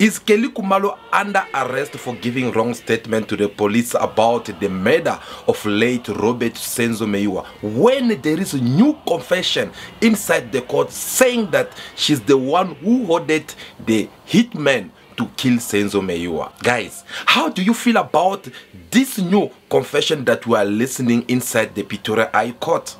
Is Kelly Khumalo under arrest for giving wrong statement to the police about the murder of late Robert Senzo Meyiwa when there is a new confession inside the court saying that she's the one who ordered the hitman to kill Senzo Meyiwa. Guys, how do you feel about this new confession that we are listening inside the Pretoria High Court?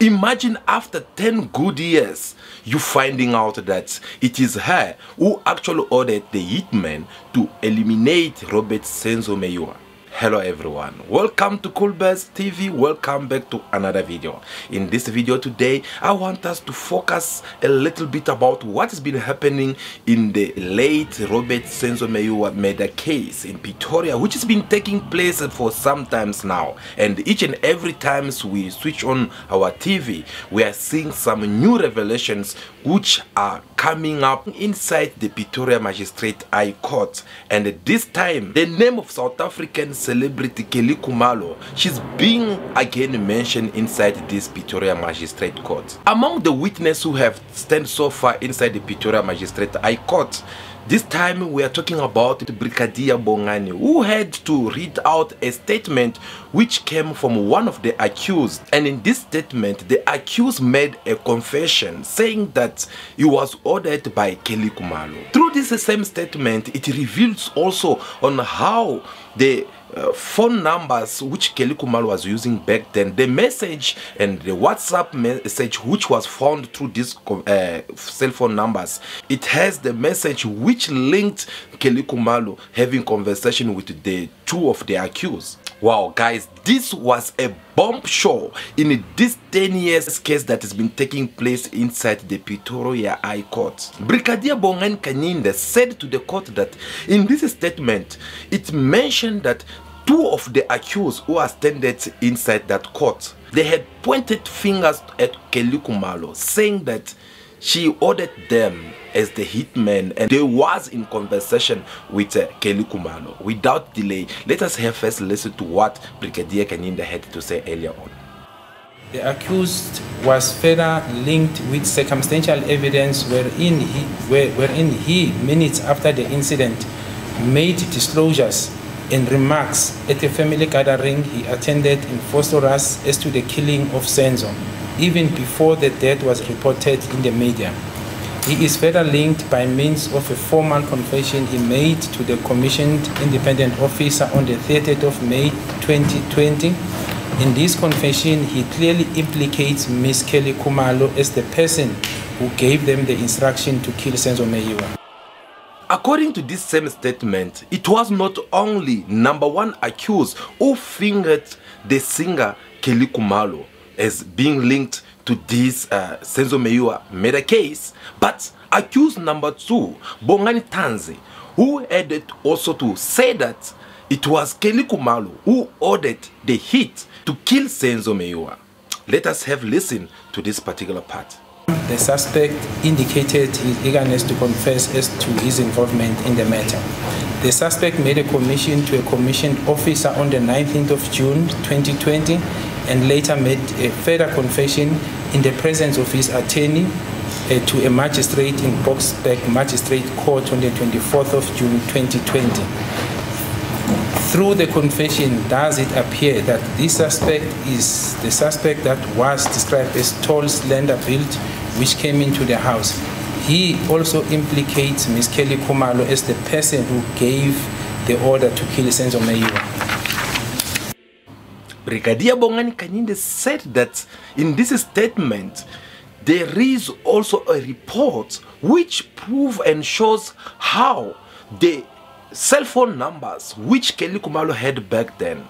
Imagine after 10 good years, you finding out that it is her who actually ordered the hitman to eliminate Robert Senzo Meyiwa. Hello everyone, welcome to Coolbuzz TV, welcome back to another video. In this video today, I want us to focus a little bit about what has been happening in the late Robert Senzo Meyiwa murder case in Pretoria, which has been taking place for some times now. And each and every times we switch on our TV, we are seeing some new revelations which are coming up inside the Pretoria Magistrate High Court. And this time, the name of South African celebrity Kelly Khumalo, she's being again mentioned inside this Pretoria Magistrate Court. Among the witnesses who have stand so far inside the Pretoria Magistrate High Court, this time we are talking about Brigadier Bongani who had to read out a statement which came from one of the accused and in this statement the accused made a confession saying that he was ordered by Kelly Khumalo. Through this same statement it reveals also on how the phone numbers which Kelly Khumalo was using back then, the message and the WhatsApp message which was found through these uh, cell phone numbers, it has the message which linked Kelly Khumalo having conversation with the two of the accused. Wow, guys, this was a bombshell in this 10 years case that has been taking place inside the Pretoria High Court. Brigadier Bongani Gininda said to the court that in this statement, it mentioned that two of the accused who standing inside that court, they had pointed fingers at Kelly Khumalo, saying that she ordered them as the hitman and they was in conversation with uh, Kelly Khumalo. Without delay, let us have first listen to what Brigadier Gininda had to say earlier on. The accused was further linked with circumstantial evidence wherein he, wherein he minutes after the incident, made disclosures and remarks at a family gathering he attended in Vosloorus as to the killing of Senzo, even before the death was reported in the media. He is further linked by means of a formal confession he made to the commissioned independent officer on the 30th of May 2020. In this confession, he clearly implicates Ms. Kelly Khumalo as the person who gave them the instruction to kill Senzo Meyiwa. According to this same statement, it was not only number one accused who fingered the singer Kelly Khumalo as being linked to this uh, Senzo Meyiwa murder case, but accused number two, Bongani Ntanzi, who had also to say that it was Kelly Khumalo who ordered the hit to kill Senzo Meyiwa. Let us have listen to this particular part. The suspect indicated his eagerness to confess as to his involvement in the matter. The suspect made a commission to a commissioned officer on the 19th of June 2020 and later made a further confession in the presence of his attorney uh, to a magistrate in Boksburg Magistrate Court on the 24th of June 2020 through the confession does it appear that this suspect is the suspect that was described as tall, slender built, which came into the house. He also implicates Ms. Kelly Khumalo as the person who gave the order to kill Senzo Meyiwa. Brigadier Bongani Gininda said that in this statement, there is also a report which proves and shows how the cell phone numbers which Kelly Khumalo had back then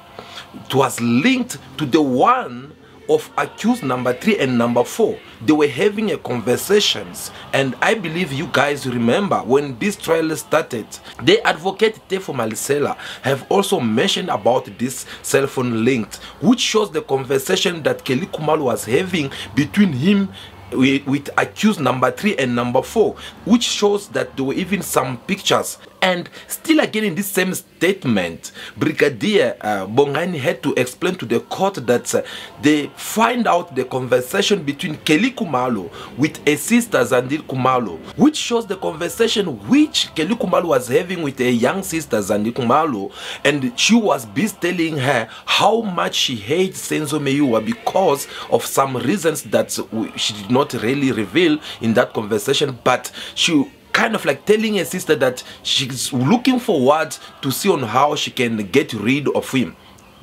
it was linked to the one of accused number three and number four they were having a conversations and i believe you guys remember when this trial started the advocate teffo malesela have also mentioned about this cell phone linked which shows the conversation that kelly khumalo was having between him with, with accused number three and number four, which shows that there were even some pictures. And still again in this same statement, Brigadier uh, Bongani had to explain to the court that uh, they find out the conversation between Kelly Khumalo with a sister Zandile Khumalo, which shows the conversation which Kelly Khumalo was having with a young sister Zandile Khumalo, and she was busy telling her how much she hates Senzo Meyiwa because of some reasons that she did not really reveal in that conversation, but she kind of like telling her sister that she's looking forward to see on how she can get rid of him.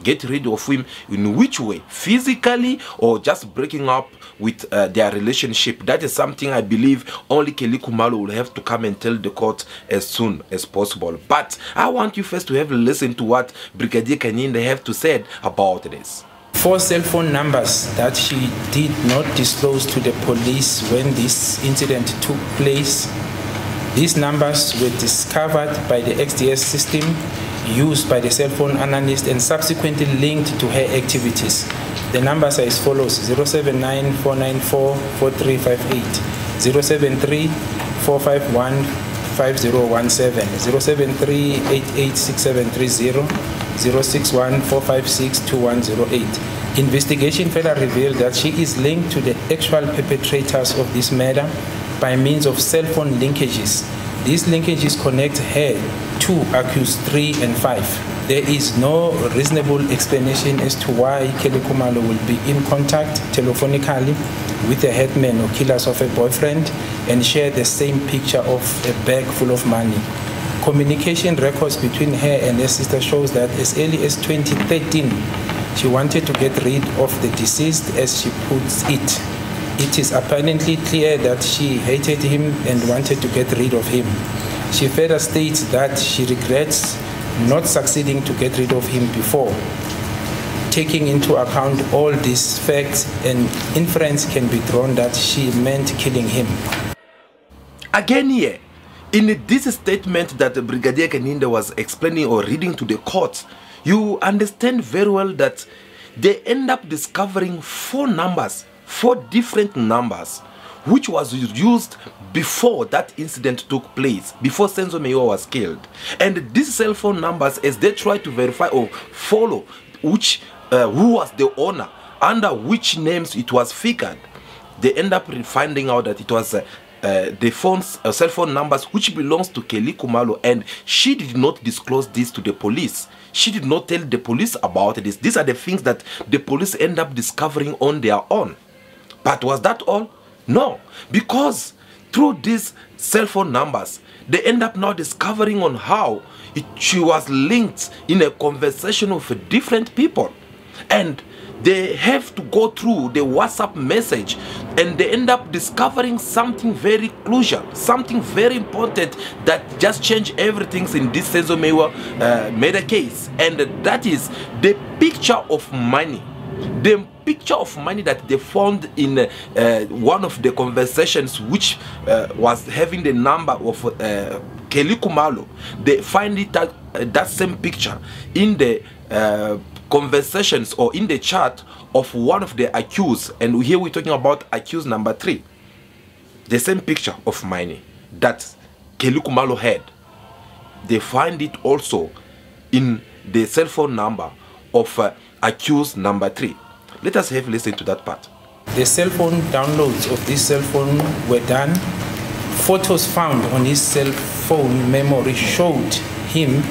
Get rid of him in which way? Physically or just breaking up with uh, their relationship? That is something i believe only kelly khumalo will have to come and tell the court as soon as possible. But i want you first to have a listen to what brigadier gininda have to say about this. Four cell phone numbers that she did not disclose to the police when this incident took place these numbers were discovered by the XDS system used by the cell phone analyst and subsequently linked to her activities. The numbers are as follows. 079 494 4358, 073 451 5017, 073 886730, 061 456 2108. Investigation further revealed that she is linked to the actual perpetrators of this murder by means of cell phone linkages. These linkages connect her to accused 3 and 5. There is no reasonable explanation as to why Kelly Khumalo will be in contact telephonically with the headman or killers of a boyfriend and share the same picture of a bag full of money. Communication records between her and her sister shows that as early as 2013, she wanted to get rid of the deceased as she puts it it is apparently clear that she hated him and wanted to get rid of him. She further states that she regrets not succeeding to get rid of him before. Taking into account all these facts, an inference can be drawn that she meant killing him. Again, here, in this statement that Brigadier Gininda was explaining or reading to the court, you understand very well that they end up discovering four numbers four different numbers which was used before that incident took place, before Senzo Meyiwa was killed. And these cell phone numbers, as they try to verify or follow which uh, who was the owner, under which names it was figured, they end up finding out that it was uh, uh, the phones, uh, cell phone numbers which belongs to Kelly Khumalo and she did not disclose this to the police. She did not tell the police about this. These are the things that the police end up discovering on their own. But was that all? No, because through these cell phone numbers, they end up now discovering on how it, she was linked in a conversation with different people. And they have to go through the WhatsApp message and they end up discovering something very crucial, something very important that just changed everything in this Senzo Meyiwa uh, murder case. And that is the picture of money. The picture of money that they found in uh, one of the conversations which uh, was having the number of uh, Kelly Khumalo, they find it that, uh, that same picture in the uh, conversations or in the chat of one of the accused. And here we're talking about accused number three. The same picture of money that Kelly Khumalo had. They find it also in the cell phone number of uh, accused number three let us have listen to that part. The cell phone downloads of this cell phone were done. Photos found on his cell phone memory showed him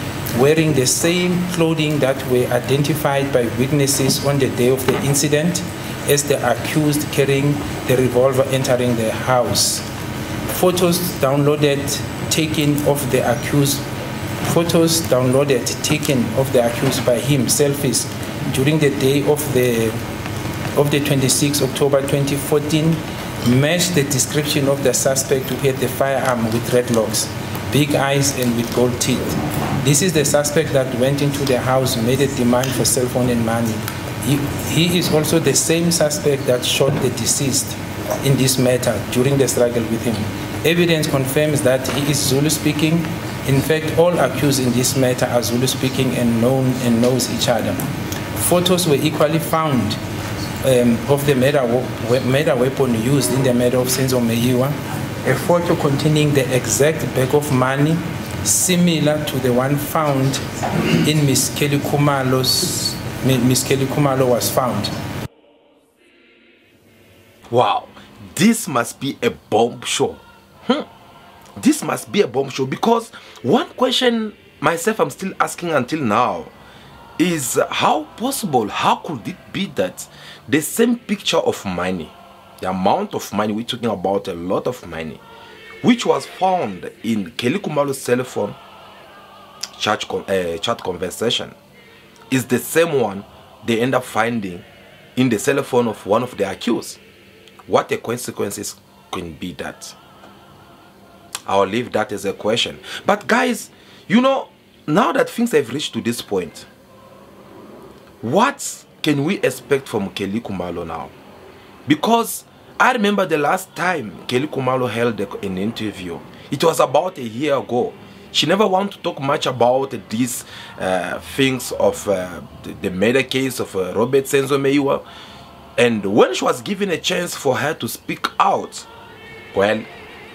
wearing the same clothing that were identified by witnesses on the day of the incident as the accused carrying the revolver entering the house. Photos downloaded taken of the accused photos downloaded taken of the accused by him selfies during the day of the of the 26 October 2014 matched the description of the suspect who had the firearm with red locks, big eyes, and with gold teeth. This is the suspect that went into the house, made a demand for cell phone and money. He, he is also the same suspect that shot the deceased in this matter during the struggle with him. Evidence confirms that he is Zulu speaking. In fact, all accused in this matter are Zulu speaking and known and knows each other. Photos were equally found um, of the murder, murder weapon used in the murder of Senzo Meyiwa, a photo containing the exact bag of money similar to the one found in Miss Kelly Khumalo's Miss Kelly Khumalo was found. Wow, this must be a bomb show. Hmm. This must be a bomb show because one question myself I'm still asking until now is how possible, how could it be that the same picture of money, the amount of money, we're talking about a lot of money, which was found in Kelly Khumalo's cell phone chat, uh, chat conversation, is the same one they end up finding in the cell phone of one of the accused. What the consequences can be that? I'll leave that as a question. But guys, you know, now that things have reached to this point, what can we expect from Kelly Khumalo now? Because I remember the last time Kelly Khumalo held an interview. It was about a year ago. She never wanted to talk much about these uh, things of uh, the, murder case of uh, Robert Senzo Meyiwa. And when she was given a chance for her to speak out, well,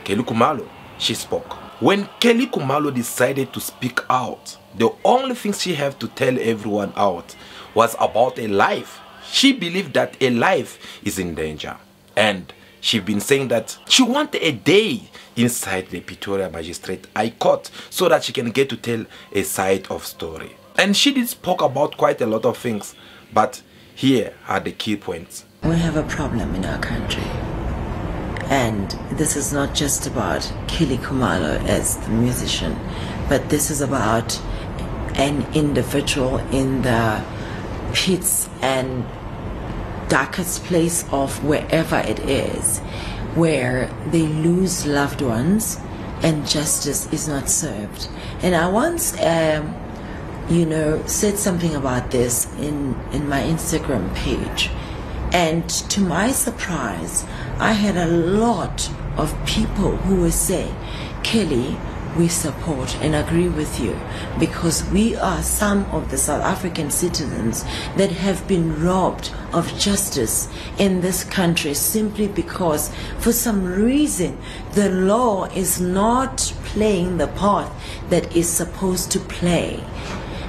Kelly Khumalo, she spoke. When Kelly Khumalo decided to speak out, the only thing she had to tell everyone out was about a life. She believed that a life is in danger. And she's been saying that she wanted a day inside the Pretoria Magistrate High Court so that she can get to tell a side of story. And she did spoke about quite a lot of things, but here are the key points. We have a problem in our country. And this is not just about Kelly Khumalo as the musician, but this is about an individual in the pits and darkest place of wherever it is, where they lose loved ones and justice is not served. And I once, um, you know, said something about this in, in my Instagram page. And to my surprise, I had a lot of people who were saying, Kelly, we support and agree with you because we are some of the South African citizens that have been robbed of justice in this country simply because for some reason the law is not playing the part that is supposed to play.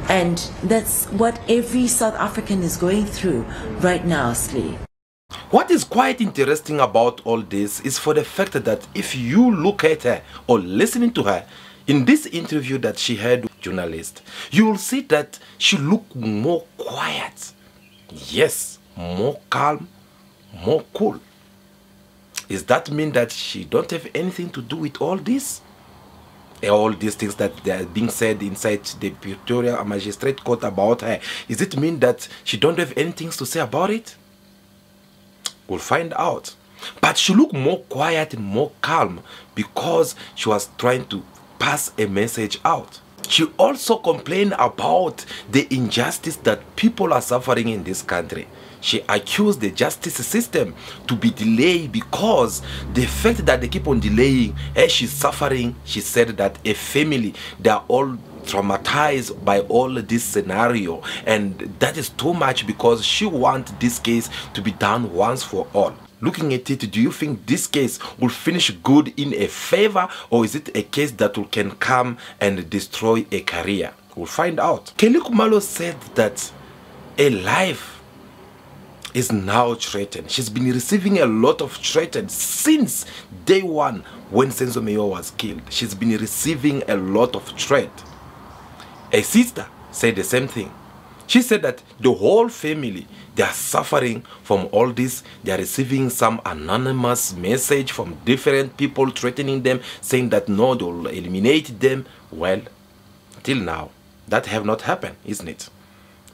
And that's what every South African is going through right now, Slee. What is quite interesting about all this is for the fact that if you look at her or listening to her, in this interview that she had with journalist, you will see that she looked more quiet. Yes, more calm, more cool. Does that mean that she don't have anything to do with all this? all these things that are being said inside the Pretoria Magistrate Court about her. Does it mean that she don't have anything to say about it? We'll find out. But she looked more quiet and more calm because she was trying to pass a message out. She also complained about the injustice that people are suffering in this country. She accused the justice system to be delayed because the fact that they keep on delaying as she's suffering, she said that a family, they are all traumatized by all this scenario. And that is too much because she wants this case to be done once for all. Looking at it do you think this case will finish good in a favor? Or is it a case that will, can come and destroy a career? We'll find out. Kelly khumalo said that a life is now threatened. She's been receiving a lot of threats since day one when senzo meyiwa was killed. She's been receiving a lot of threat a sister said the same thing. She said that the whole family, they are suffering from all this. They are receiving some anonymous message from different people threatening them, saying that no, they will eliminate them. Well, till now, that have not happened, isn't it?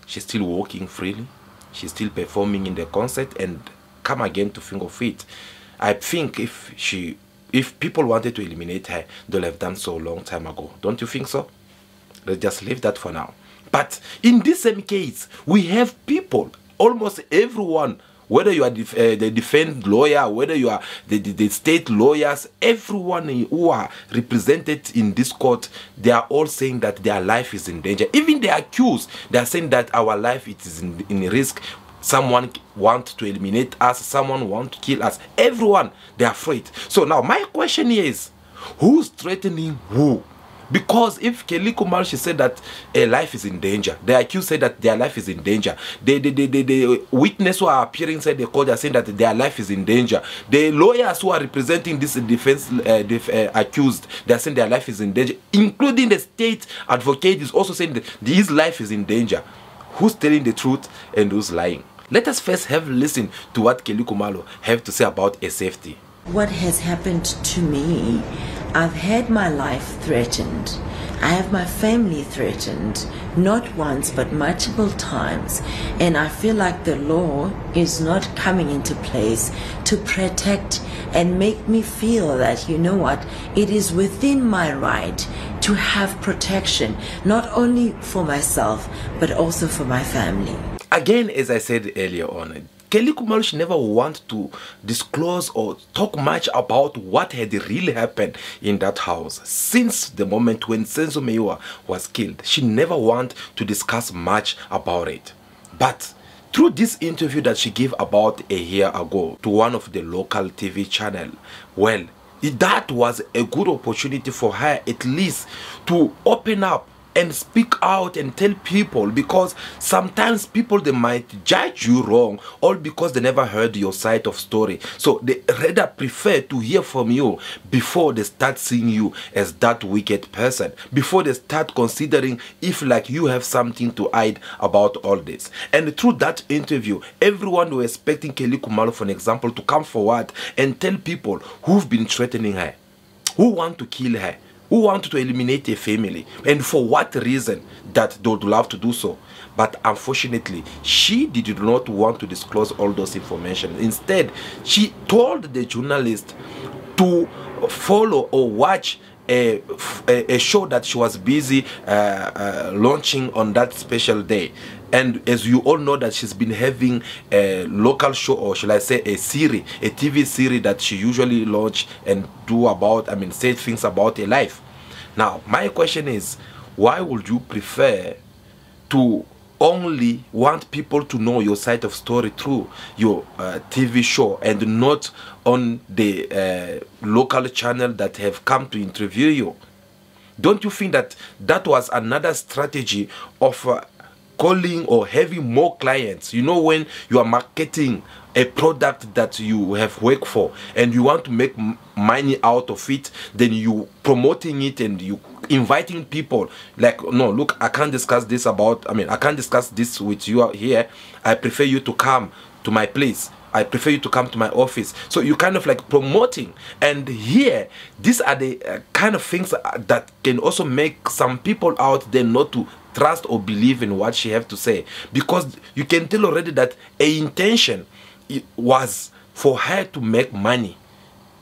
She's still walking freely. She's still performing in the concert and come again to think of it. I think if she, if people wanted to eliminate her, they'll have done so a long time ago. Don't you think so? Let's just leave that for now. But in this same case, we have people, almost everyone, whether you are def uh, the defense lawyer, whether you are the, the, the, state lawyers, everyone who are represented in this court, they are all saying that their life is in danger. Even the accused, they are saying that our life is in, in risk someone want to eliminate us someone want to kill us everyone they're afraid so now my question is, who's threatening who because if Kumar she said that a life is in danger, the accused said that their life is in danger. The the, the, the, the witness who are appearing inside the court are saying that their life is in danger. The lawyers who are representing this defense uh, def, uh, accused, they are saying their life is in danger, including the state advocate is also saying that his life is in danger. Who's telling the truth and who's lying? Let us first have listen to what Kelly Khumalo have to say about a safety. What has happened to me, I've had my life threatened. I have my family threatened, not once but multiple times. And I feel like the law is not coming into place to protect and make me feel that, you know what, it is within my right to have protection, not only for myself, but also for my family. Again, as I said earlier on, Kelly Khumalo never want to disclose or talk much about what had really happened in that house since the moment when Senzo Meyiwa was killed. She never want to discuss much about it. But through this interview that she gave about a year ago to one of the local TV channel, well, that was a good opportunity for her at least to open up and speak out and tell people because sometimes people they might judge you wrong all because they never heard your side of story. So they rather prefer to hear from you before they start seeing you as that wicked person before they start considering if like you have something to hide about all this. And through that interview everyone was expecting kelly khumalo for an example to come forward and tell people who've been threatening her who want to kill her who want to eliminate a family and for what reason that they would love to do so. But unfortunately she did not want to disclose all those information. Instead she told the journalist to follow or watch a, a, show that she was busy uh, uh, launching on that special day and as you all know that she's been having a local show or shall i say a series a tv series that she usually launch and do about i mean say things about her life now my question is why would you prefer to only want people to know your side of story through your uh, TV show and not on the uh, local channel that have come to interview you. Don't you think that that was another strategy of uh, calling or having more clients? You know when you are marketing a product that you have worked for and you want to make money out of it then you promoting it and you inviting people. Like no look i can't discuss this about i mean i can't discuss this with you here. I prefer you to come to my place I prefer you to come to my office. So you kind of like promoting. And here, these are the uh, kind of things that can also make some people out there not to trust or believe in what she have to say. Because you can tell already that a intention was for her to make money.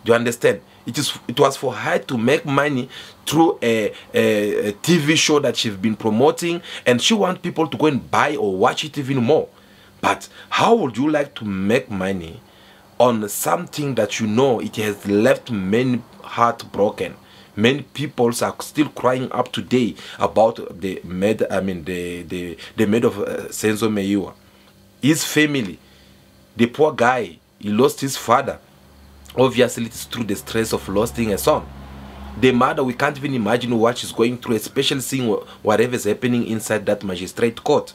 Do you understand? It is. It was for her to make money through a, a, a TV show that she's been promoting, and she wants people to go and buy or watch it even more. But how would you like to make money on something that you know it has left many heart broken? Many people are still crying up today about the med. I mean the the the maid of uh, Senzo Meyiwa, his family the poor guy, he lost his father. Obviously, it's through the stress of losing a son. The mother, we can't even imagine what she's going through, especially seeing whatever is happening inside that magistrate court.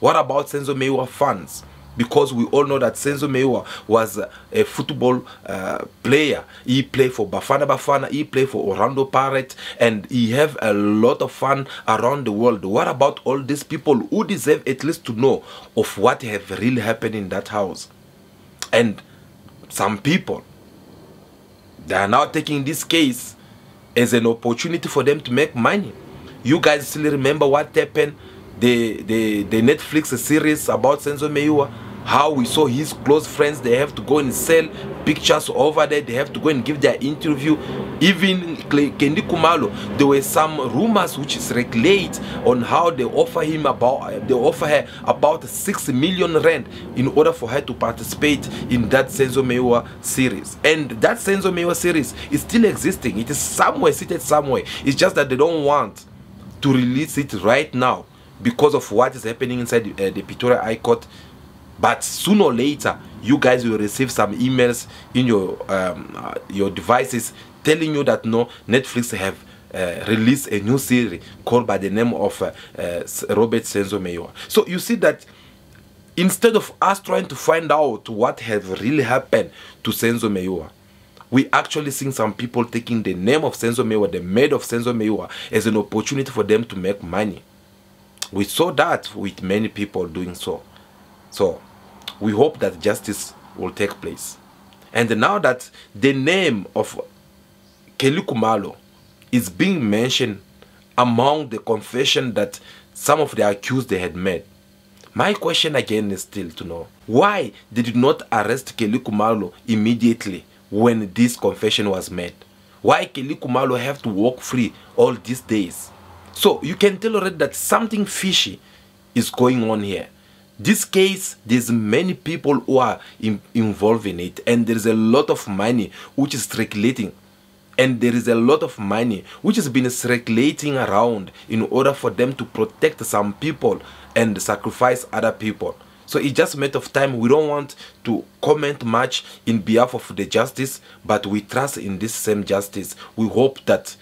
What about Senzo Meyiwa fans? Because we all know that Senzo Meyiwa was a football uh, player. He played for Bafana Bafana, he played for Orlando Pirates, and he have a lot of fun around the world. What about all these people who deserve at least to know of what have really happened in that house? And some people, they are now taking this case as an opportunity for them to make money. You guys still remember what happened the the the Netflix series about Senzo Meyiwa how we saw his close friends they have to go and sell pictures over there they have to go and give their interview. Even Kendi Khumalo, there were some rumors which circulate on how they offer him about they offer her about 6 million rand in order for her to participate in that Senzo Meyiwa series. And that Senzo Meyiwa series is still existing. It is somewhere seated somewhere. It's just that they don't want to release it right now because of what is happening inside uh, the Pretoria High Court but sooner or later you guys will receive some emails in your um, uh, your devices telling you that no netflix have uh, released a new series called by the name of uh, uh, robert senzo Meyiwa. so you see that instead of us trying to find out what has really happened to senzo Meyiwa, we actually seeing some people taking the name of senzo Meyiwa, the maid of senzo Meyiwa, as an opportunity for them to make money we saw that with many people doing so so we hope that justice will take place. And now that the name of Kelly Khumalo is being mentioned among the confession that some of the accused they had made, my question again is still to know why they did not arrest Kelly Khumalo immediately when this confession was made? Why Kelly Khumalo have to walk free all these days? So you can tell already that something fishy is going on here. This case there's many people who are in, involved in it and there's a lot of money which is circulating. And there is a lot of money which has been circulating around in order for them to protect some people and sacrifice other people. So it's just a matter of time. We don't want to comment much in behalf of the justice but we trust in this same justice. We hope that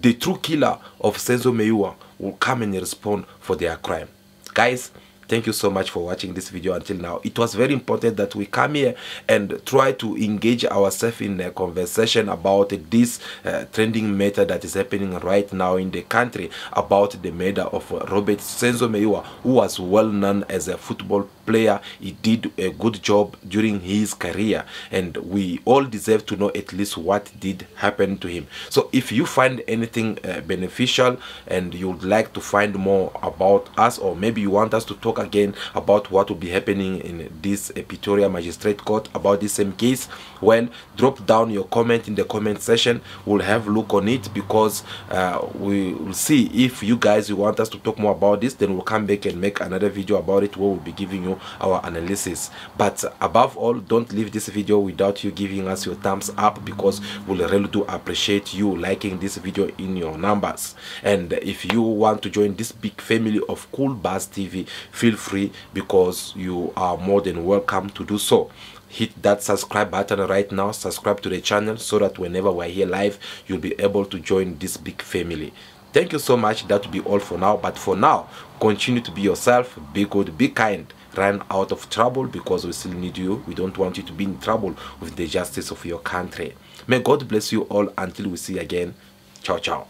the true killer of senzo Meyiwa will come and respond for their crime. Guys thank you so much for watching this video until now. It was very important that we come here and try to engage ourselves in a conversation about this uh, trending matter that is happening right now in the country about the murder of robert senzo Meyiwa, who was well known as a football player he did a good job during his career and we all deserve to know at least what did happen to him. So if you find anything uh, beneficial and you would like to find more about us or maybe you want us to talk again about what will be happening in this Pretoria Magistrate Court about this same case well drop down your comment in the comment section. We'll have a look on it because uh, we will see if you guys you want us to talk more about this then we'll come back and make another video about it where we'll be giving you our analysis. But above all don't leave this video without you giving us your thumbs up because we'll really do appreciate you liking this video in your numbers. And if you want to join this big family of cool buzz tv feel free because you are more than welcome to do so. Hit that subscribe button right now. Subscribe to the channel so that whenever we're here live you'll be able to join this big family. Thank you so much. That will be all for now. But for now continue to be yourself. Be good be kind run out of trouble because we still need you. We don't want you to be in trouble with the justice of your country. May God bless you all until we see you again. Ciao, ciao.